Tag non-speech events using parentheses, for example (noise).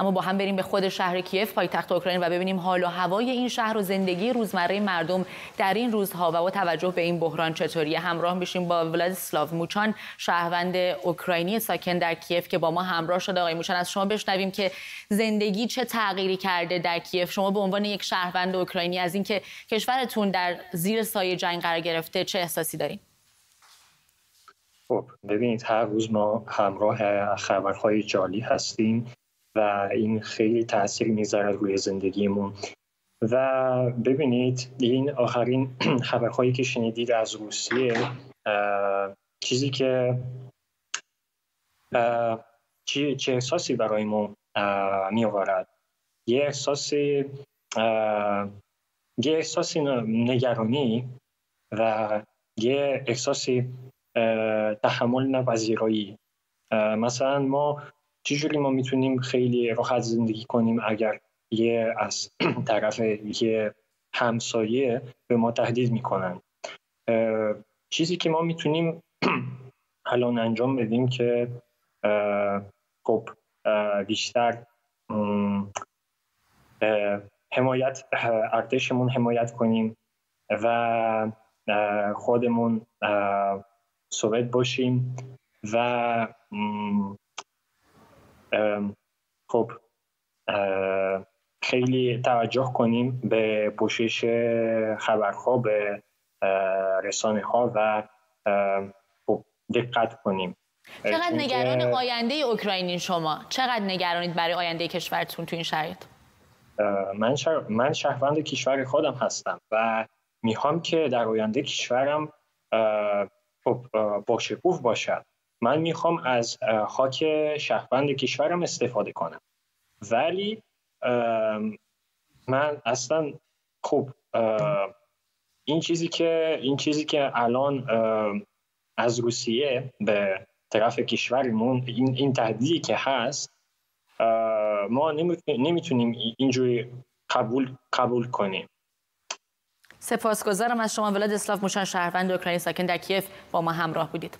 اما با هم بریم به خود شهر کیف پایتخت اوکراین و ببینیم حال و هوای این شهر و زندگی روزمره مردم در این روزها و با توجه به این بحران چطوری همراه میشیم با ولادیسلاو موچان شهروند اوکراینی ساکن در کیف که با ما همراه شده. آقای موچان از شما بشنویم که زندگی چه تغییری کرده در کیف. شما به عنوان یک شهروند اوکراینی از اینکه کشورتون در زیر سایه جنگ قرار گرفته چه احساسی دارین؟ خب ببینید هر روز ما همراه خبرهای جالی هستیم. و این خیلی تاثیر می‌ذاره روی زندگیمون. و ببینید این آخرین (clears throat) خبرهایی که شنیدید از روسیه چیزی که چه احساسی برای ما می آورد یه احساسی یه احساسی نگرانی و یه احساسی تحمل نپذیرایی. مثلا ما چجوری ما می‌تونیم خیلی راحت زندگی کنیم اگر یه از (clears throat) طرف یه همسایه به ما تهدید می‌کنن؟ چیزی که ما می‌تونیم (clears throat) الان انجام بدیم که خب بیشتر حمایت ارتشمون حمایت کنیم و خودمون ثابت باشیم و خب خیلی توجه کنیم به پوشش خبرها به رسانه ها و خب دقت کنیم. چقدر نگران آینده اوکراینی شما؟ چقدر نگرانید برای آینده کشورتون تو این شرایط؟ من شهر... من شهروند کشور خودم هستم و می‌خوام که در آینده کشورم خب با شکوف باشد من می‌خوام از خاک شهروند کشورم استفاده کنم. ولی من اصلا خب این چیزی که این چیزی که الان از روسیه به طرف کشورمون این این تهدیدی که هست ما نمی‌تونیم اینجوری قبول قبول کنیم. سپاسگزارم از شما ولاد اسلاف موشان شهروند اوکراینی ساکن در کیف با ما همراه بودید.